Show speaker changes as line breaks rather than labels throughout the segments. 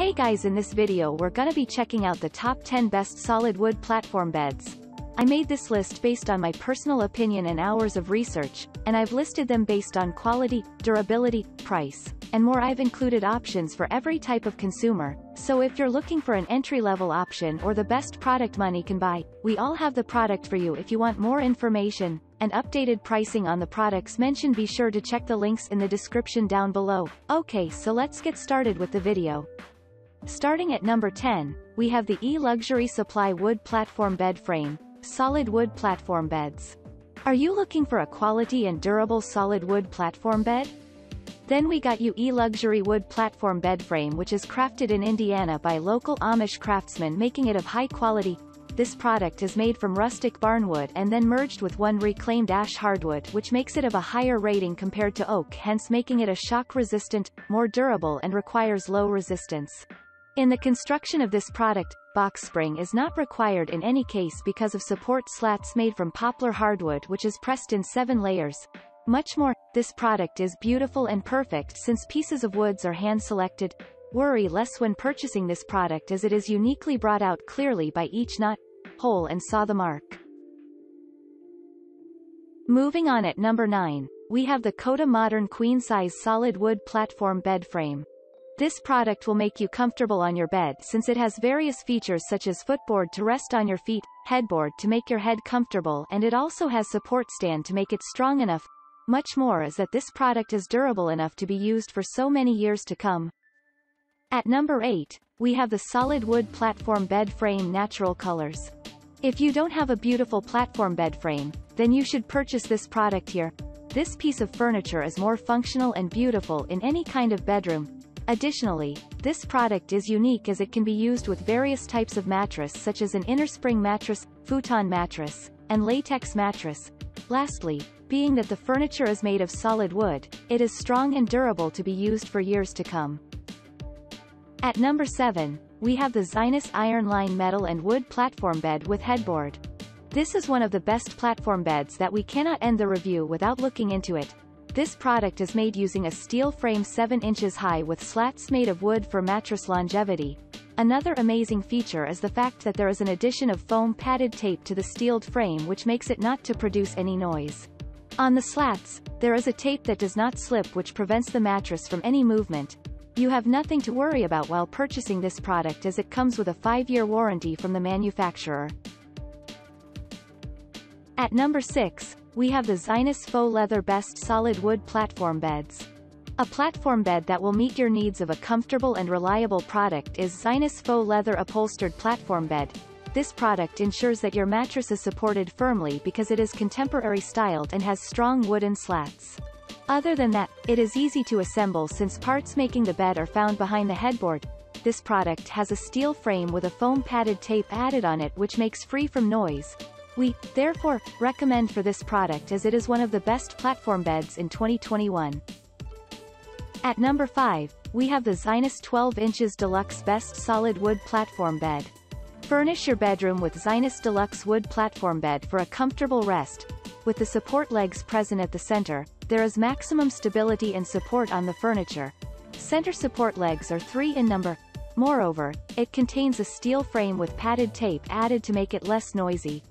Hey guys in this video we're gonna be checking out the top 10 best solid wood platform beds. I made this list based on my personal opinion and hours of research, and I've listed them based on quality, durability, price, and more I've included options for every type of consumer, so if you're looking for an entry-level option or the best product money can buy, we all have the product for you if you want more information, and updated pricing on the products mentioned be sure to check the links in the description down below. Okay so let's get started with the video. Starting at number 10, we have the eLuxury Supply Wood Platform Bed Frame, Solid wood platform beds. Are you looking for a quality and durable solid wood platform bed? Then we got you eLuxury Wood Platform Bed Frame which is crafted in Indiana by local Amish craftsmen making it of high quality. This product is made from rustic barnwood and then merged with one reclaimed ash hardwood which makes it of a higher rating compared to oak hence making it a shock-resistant, more durable and requires low resistance. In the construction of this product, box spring is not required in any case because of support slats made from poplar hardwood which is pressed in seven layers. Much more, this product is beautiful and perfect since pieces of woods are hand-selected. Worry less when purchasing this product as it is uniquely brought out clearly by each knot, hole and saw the mark. Moving on at number 9, we have the Kota Modern Queen Size Solid Wood Platform Bed Frame. This product will make you comfortable on your bed since it has various features such as footboard to rest on your feet, headboard to make your head comfortable and it also has support stand to make it strong enough. Much more is that this product is durable enough to be used for so many years to come. At number 8, we have the solid wood platform bed frame natural colors. If you don't have a beautiful platform bed frame, then you should purchase this product here. This piece of furniture is more functional and beautiful in any kind of bedroom, Additionally, this product is unique as it can be used with various types of mattress such as an innerspring mattress, futon mattress, and latex mattress. Lastly, being that the furniture is made of solid wood, it is strong and durable to be used for years to come. At number 7, we have the Zinus Iron Line Metal and Wood Platform Bed with Headboard. This is one of the best platform beds that we cannot end the review without looking into it, this product is made using a steel frame 7 inches high with slats made of wood for mattress longevity. Another amazing feature is the fact that there is an addition of foam padded tape to the steeled frame which makes it not to produce any noise. On the slats, there is a tape that does not slip which prevents the mattress from any movement. You have nothing to worry about while purchasing this product as it comes with a 5-year warranty from the manufacturer. At number 6, we have the Zinus Faux Leather Best Solid Wood Platform Beds. A platform bed that will meet your needs of a comfortable and reliable product is Zinus Faux Leather Upholstered Platform Bed. This product ensures that your mattress is supported firmly because it is contemporary styled and has strong wooden slats. Other than that, it is easy to assemble since parts making the bed are found behind the headboard. This product has a steel frame with a foam padded tape added on it which makes free from noise, we, therefore, recommend for this product as it is one of the best platform beds in 2021. At number 5, we have the Zinus 12 inches Deluxe Best Solid Wood Platform Bed. Furnish your bedroom with Zinus Deluxe Wood Platform Bed for a comfortable rest. With the support legs present at the center, there is maximum stability and support on the furniture. Center support legs are 3 in number. Moreover, it contains a steel frame with padded tape added to make it less noisy.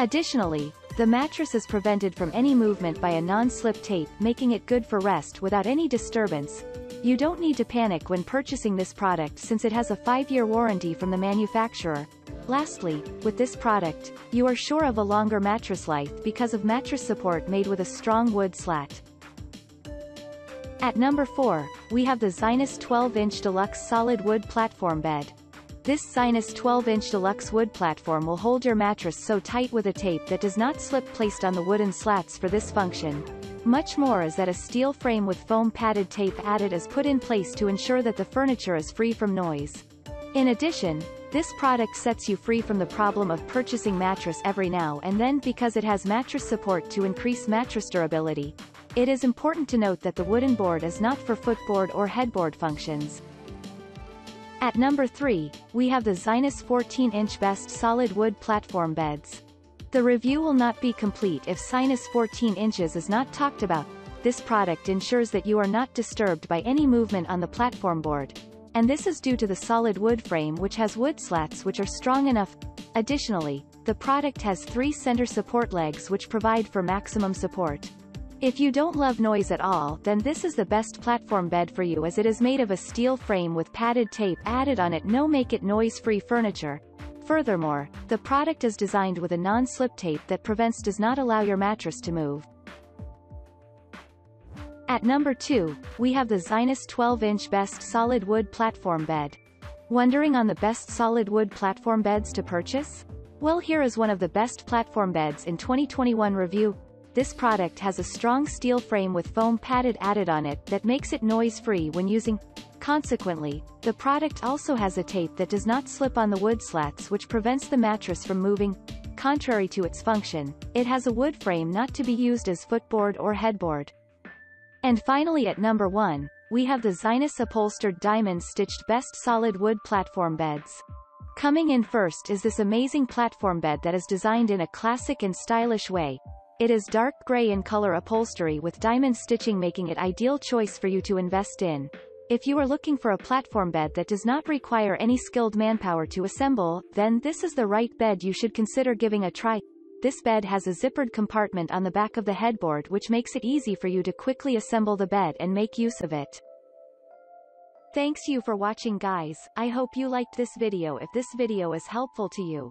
Additionally, the mattress is prevented from any movement by a non-slip tape making it good for rest without any disturbance. You don't need to panic when purchasing this product since it has a 5-year warranty from the manufacturer. Lastly, with this product, you are sure of a longer mattress life because of mattress support made with a strong wood slat. At number 4, we have the Zinus 12-inch Deluxe Solid Wood Platform Bed. This Zinus 12-inch deluxe wood platform will hold your mattress so tight with a tape that does not slip placed on the wooden slats for this function. Much more is that a steel frame with foam padded tape added is put in place to ensure that the furniture is free from noise. In addition, this product sets you free from the problem of purchasing mattress every now and then because it has mattress support to increase mattress durability. It is important to note that the wooden board is not for footboard or headboard functions. At number 3, we have the Zinus 14-inch Best Solid Wood Platform Beds. The review will not be complete if Zinus 14 inches is not talked about. This product ensures that you are not disturbed by any movement on the platform board. And this is due to the solid wood frame which has wood slats which are strong enough. Additionally, the product has three center support legs which provide for maximum support. If you don't love noise at all, then this is the best platform bed for you as it is made of a steel frame with padded tape added on it no make it noise-free furniture. Furthermore, the product is designed with a non-slip tape that prevents does not allow your mattress to move. At number 2, we have the Zinus 12-inch Best Solid Wood Platform Bed. Wondering on the best solid wood platform beds to purchase? Well here is one of the best platform beds in 2021 review, this product has a strong steel frame with foam padded added on it that makes it noise-free when using. Consequently, the product also has a tape that does not slip on the wood slats which prevents the mattress from moving. Contrary to its function, it has a wood frame not to be used as footboard or headboard. And finally at number 1, we have the Zinus upholstered diamond stitched best solid wood platform beds. Coming in first is this amazing platform bed that is designed in a classic and stylish way, it is dark gray in color upholstery with diamond stitching making it ideal choice for you to invest in. If you are looking for a platform bed that does not require any skilled manpower to assemble, then this is the right bed you should consider giving a try. This bed has a zippered compartment on the back of the headboard which makes it easy for you to quickly assemble the bed and make use of it. Thanks you for watching guys, I hope you liked this video if this video is helpful to you.